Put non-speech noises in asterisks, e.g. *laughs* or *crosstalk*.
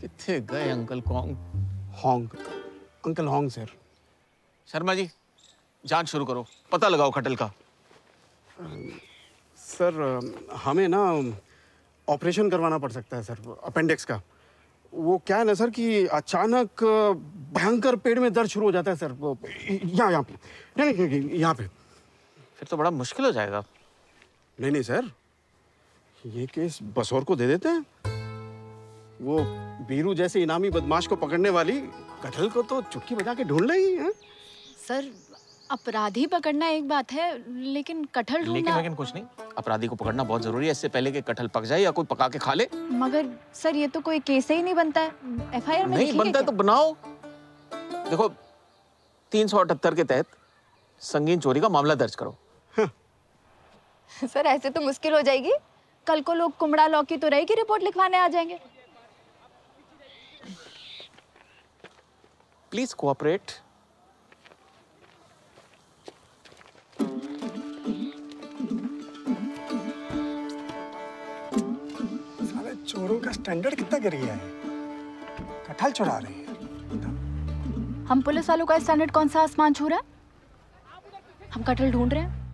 कितने गए uncle Kong Hong uncle Hong sir. Sharma ji जाँच शुरू करो पता लगाओ खटल का। सर हमें ना ऑपरेशन करवाना पड़ सकता है सर अपेंडिक्स का। वो क्या है ना सर कि अचानक भयंकर पेट में दर्द शुरू हो जाता है सर। यहाँ यहाँ पे नहीं नहीं, नहीं यहाँ पे। फिर तो बड़ा मुश्किल हो जाएगा। नहीं नहीं सर ये केस बसौर को दे देते हैं। वो बीरू जैसे इनामी बदमाश को पकड़ने वाली कटहल को तो चुटकी बजा के ढूंढ रही है। सर अपराधी पकड़ना एक बात है लेकिन कटहल लेकिन ढूंढना लेकिन कुछ नहीं। अपराधी को पकड़ना बहुत ज़रूरी है। इससे पहले कि कटहल पक जाए या कोई पका के खा ले। मगर सर ये तो कोई केस ही नहीं बनता है। एफआईआर में नहीं बनता है तो बनाओ। देखो तीन सौ अठहत्तर के तहत संगीन चोरी का मामला दर्ज करो। *laughs* सर ऐसे तो मुश्किल हो जाएगी। कल को लोग कुमड़ा लौकी तो रहेगी रिपोर्ट लिखवाने आ जाएँगे? प्लीज़ कोऑपरेट साले चोरों का स्टैंडर्ड कितना गिर गया है? कटहल चुरा रहे हैं। हम पुलिस वालों का स्टैंडर्ड कौन सा आसमान छू रहा है? हम कटहल ढूंढ रहे हैं।